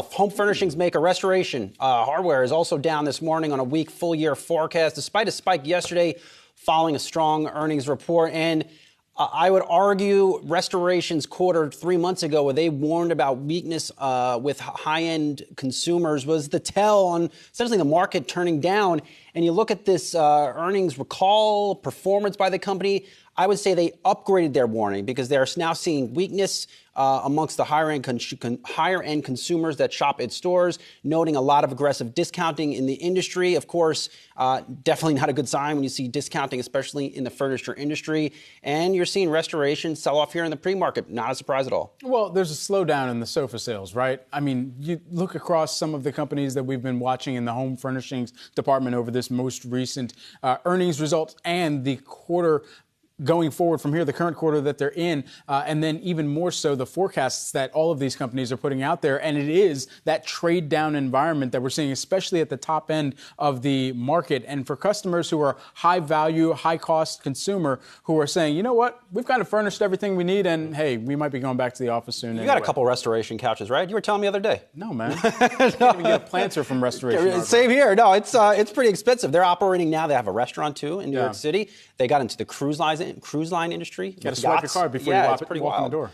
Home furnishings maker Restoration uh, Hardware is also down this morning on a weak full year forecast, despite a spike yesterday following a strong earnings report. And uh, I would argue Restoration's quarter three months ago, where they warned about weakness uh, with high end consumers, was the tell on essentially the market turning down. And you look at this uh, earnings recall performance by the company, I would say they upgraded their warning because they're now seeing weakness uh, amongst the higher end, con- con- higher end consumers that shop at stores, noting a lot of aggressive discounting in the industry. Of course, uh, definitely not a good sign when you see discounting, especially in the furniture industry. And you're seeing restoration sell off here in the pre market. Not a surprise at all. Well, there's a slowdown in the sofa sales, right? I mean, you look across some of the companies that we've been watching in the home furnishings department over this most recent uh, earnings results and the quarter going forward from here, the current quarter that they're in, uh, and then even more so the forecasts that all of these companies are putting out there. And it is that trade down environment that we're seeing, especially at the top end of the market. And for customers who are high value, high cost consumer who are saying, you know what, we've kind of furnished everything we need, and hey, we might be going back to the office soon. You anyway. got a couple restoration couches, right? You were telling me the other day. No, man. I can't even get a planter from Restoration. Same here. No, it's uh, it's pretty expensive. They're operating now. They have a restaurant too in New Yeah. York City. They got into the cruise line cruise line industry. You Got to swipe your card before yeah, you it's pretty walk in wild. the door.